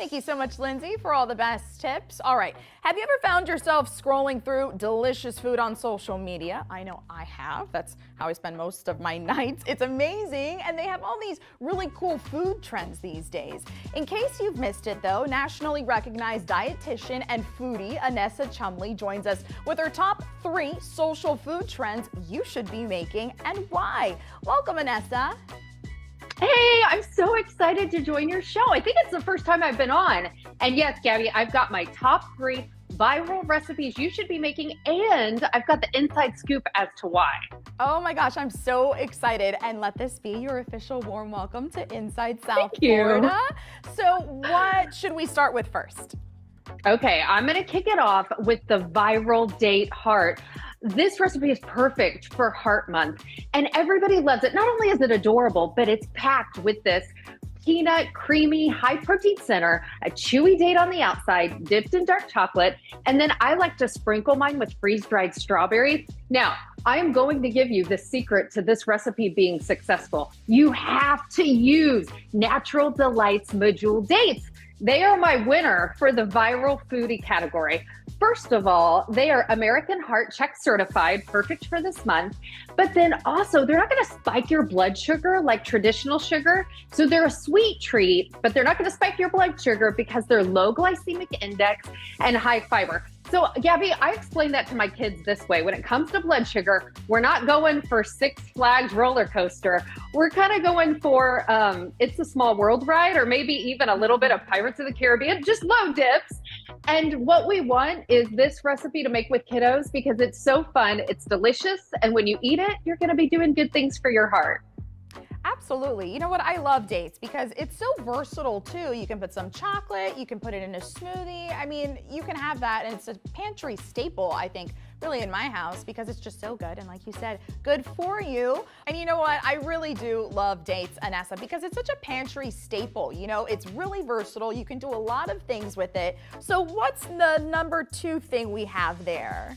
Thank you so much, Lindsay, for all the best tips. All right. Have you ever found yourself scrolling through delicious food on social media? I know I have. That's how I spend most of my nights. It's amazing. And they have all these really cool food trends these days. In case you've missed it, though, nationally recognized dietitian and foodie Anessa Chumbley joins us with her top three social food trends you should be making and why. Welcome, Anessa. Hey, I'm so excited to join your show. I think it's the first time I've been on. And yes, Gabby, I've got my top three viral recipes you should be making, and I've got the inside scoop as to why. Oh my gosh, I'm so excited. And let this be your official warm welcome to Inside South Florida. So, what should we start with first? Okay, I'm going to kick it off with the viral date heart. This recipe is perfect for Heart Month, and everybody loves it. Not only is it adorable, but it's packed with this peanut, creamy, high protein center, a chewy date on the outside, dipped in dark chocolate. And then I like to sprinkle mine with freeze dried strawberries. Now, I am going to give you the secret to this recipe being successful. You have to use Natural Delights Medjool dates. They are my winner for the viral foodie category. First of all, they are American Heart Check certified, perfect for this month. But then also, they're not going to spike your blood sugar like traditional sugar. So they're a sweet treat, but they're not going to spike your blood sugar because they're low glycemic index and high fiber. So, Gabby, I explain that to my kids this way. When it comes to blood sugar, we're not going for Six Flags roller coaster. We're kind of going for um, It's a Small World ride, or maybe even a little bit of Pirates of the Caribbean, just low dips. And what we want is this recipe to make with kiddos because it's so fun, it's delicious, and when you eat it, you're going to be doing good things for your heart. Absolutely. You know what? I love dates because it's so versatile too. You can put some chocolate, you can put it in a smoothie. I mean, you can have that and it's a pantry staple, I think, really in my house because it's just so good. And like you said, good for you. And you know what? I really do love dates, Anessa, because it's such a pantry staple. You know, it's really versatile. You can do a lot of things with it. So what's the number two thing we have there?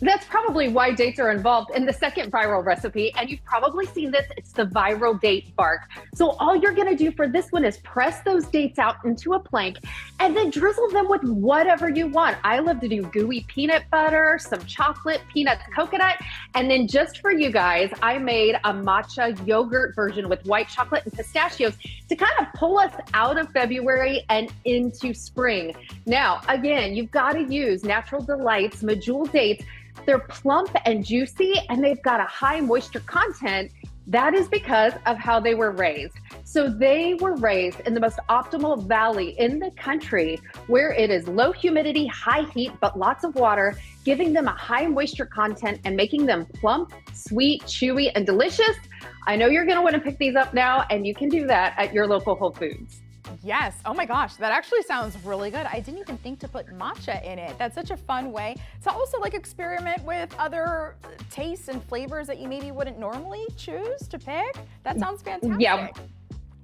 That's probably why dates are involved in the second viral recipe. And you've probably seen this. It's the viral date bark. So all you're going to do for this one is press those dates out into a plank and then drizzle them with whatever you want. I love to do gooey peanut butter, some chocolate, peanuts, coconut. And then just for you guys, I made a matcha yogurt version with white chocolate and pistachios to kind of pull us out of February and into spring. Now, again, you've got to use Natural Delights Medjool dates they're plump and juicy and they've got a high moisture content. That is because of how they were raised. So they were raised in the most optimal valley in the country where it is low humidity, high heat, but lots of water, giving them a high moisture content and making them plump, sweet, chewy, and delicious. I know you're going to want to pick these up now, and you can do that at your local Whole Foods. Yes. Oh my gosh, that actually sounds really good. I didn't even think to put matcha in it. That's such a fun way to also like experiment with other tastes and flavors that you maybe wouldn't normally choose to pick. That sounds fantastic. Yeah.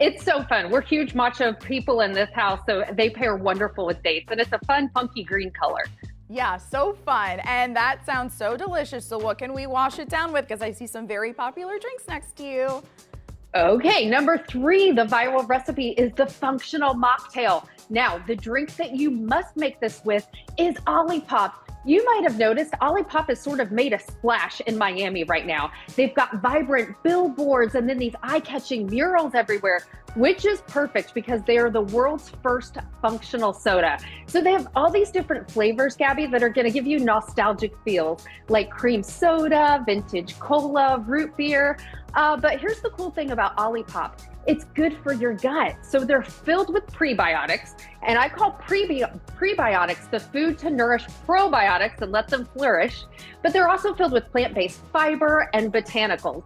It's so fun. We're huge matcha people in this house, so they pair wonderful with dates, and it's a fun, funky green color. Yeah, so fun. And that sounds so delicious. So what can we wash it down with? Because I see some very popular drinks next to you. Okay, number three, the viral recipe is the functional mocktail. Now, the drink that you must make this with is Olipop. You might have noticed Olipop has sort of made a splash in Miami right now. They've got vibrant billboards and then these eye catching murals everywhere which is perfect because they are the world's first functional soda. So they have all these different flavors, Gabby, that are going to give you nostalgic feels like cream soda, vintage cola, root beer. Uh, but here's the cool thing about Olipop it's good for your gut. So they're filled with prebiotics. And I call prebi- prebiotics the food to nourish probiotics and let them flourish. But they're also filled with plant based fiber and botanicals.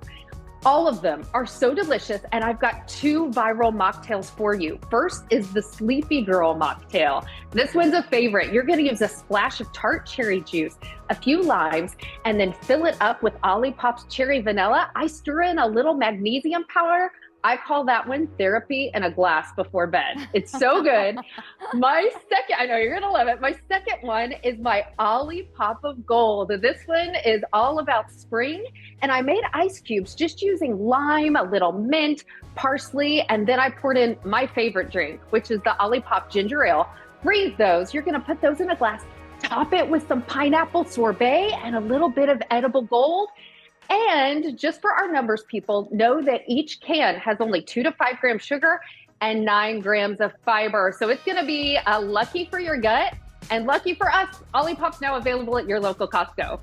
All of them are so delicious, and I've got two viral mocktails for you. First is the Sleepy Girl mocktail. This one's a favorite. You're to use a splash of tart cherry juice, a few limes, and then fill it up with Olipop's cherry vanilla. I stir in a little magnesium powder, I call that one therapy in a glass before bed. It's so good. my second, I know you're going to love it. My second one is my Olipop of Gold. This one is all about spring. And I made ice cubes just using lime, a little mint, parsley, and then I poured in my favorite drink, which is the Olipop ginger ale. Freeze those. You're going to put those in a glass, top it with some pineapple sorbet and a little bit of edible gold and just for our numbers people, know that each can has only two to five grams sugar and nine grams of fiber. So it's going to be uh, lucky for your gut and lucky for us. Olipop's now available at your local Costco.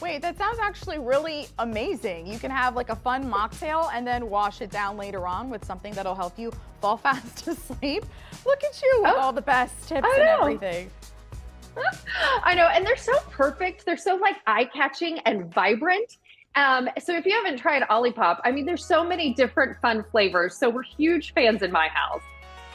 Wait, that sounds actually really amazing. You can have like a fun mocktail and then wash it down later on with something that'll help you fall fast to sleep. Look at you with oh, all the best tips and everything. I know, and they're so perfect. They're so like eye catching and vibrant. Um, so if you haven't tried Olipop, I mean, there's so many different fun flavors. So we're huge fans in my house.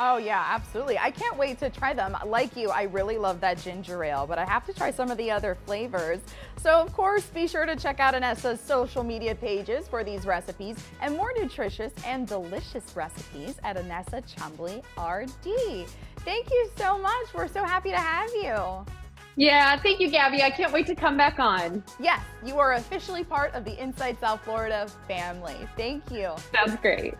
Oh yeah, absolutely. I can't wait to try them. Like you, I really love that ginger ale, but I have to try some of the other flavors. So of course, be sure to check out Anessa's social media pages for these recipes and more nutritious and delicious recipes at Anessa Chumbley RD. Thank you so much. We're so happy to have you. Yeah, thank you, Gabby. I can't wait to come back on. Yes, you are officially part of the Inside South Florida family. Thank you. Sounds great.